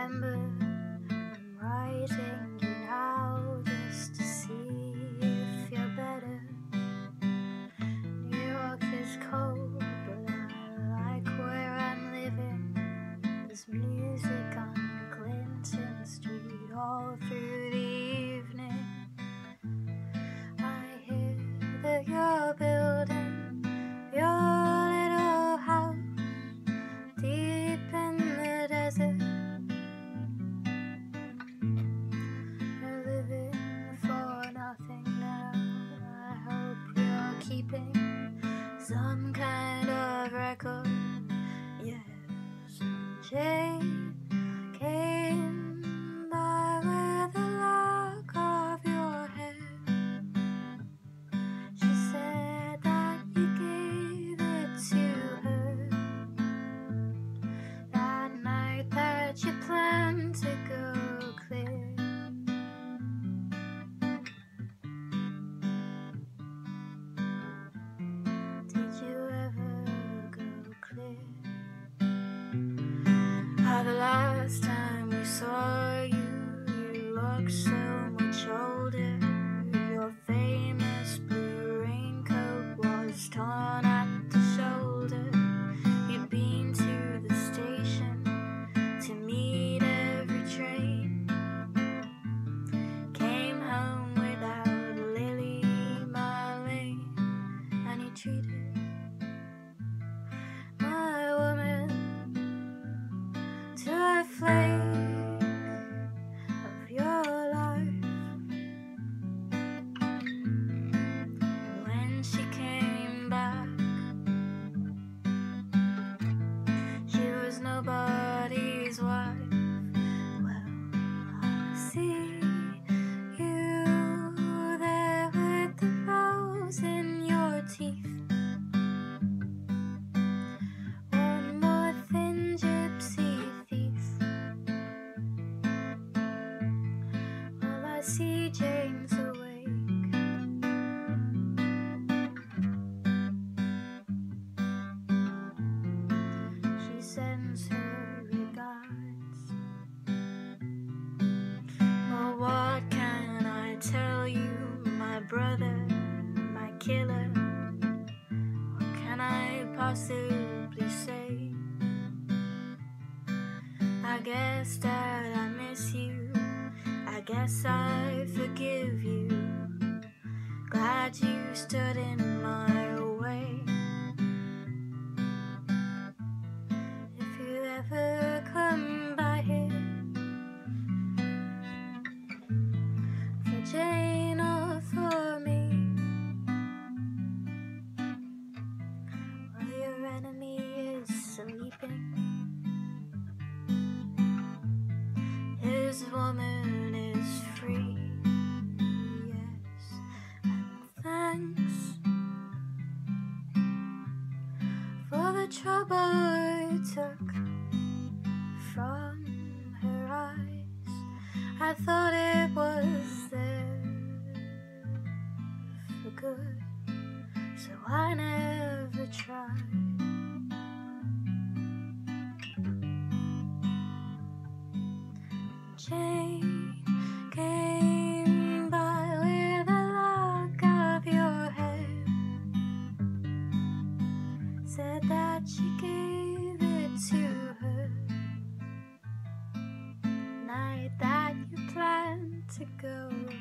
December. Night that you planned to go clear. Did you ever go clear? Ah, the last time we saw you, you looked so treated my woman to a flake of your life. When she came back, she was nobody's wife. Well, I see you there with the rose in your teeth. I see Jane's awake. She sends her regards. Well, what can I tell you, my brother, my killer? What can I possibly say? I guess that I. I guess I forgive you. Glad you stood in my way. If you ever come by here for Jane or for me, while your enemy is sleeping, his woman trouble you took from her eyes. I thought it was there for good, so I never tried. Jane to go.